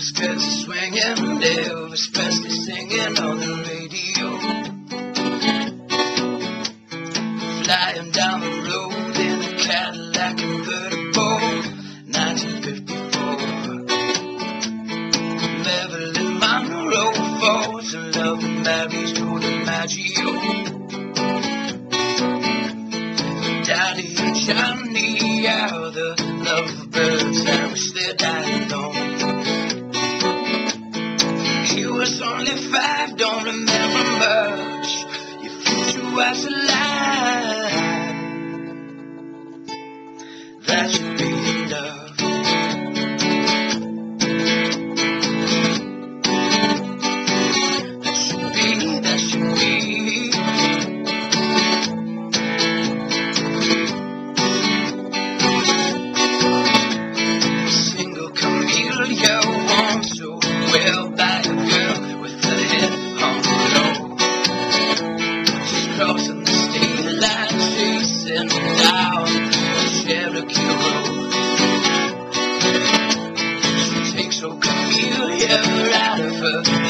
Elvis Presley swinging, Elvis Presley singing on the radio. Flying down the road in a Cadillac convertible, 1954. Marilyn Monroe falls in love with Mary's Joe DiMaggio. Daddy and Johnny are the lovebirds that wish they died. He was only five, don't remember much. Your future was a lie. Yeah.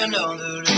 you know the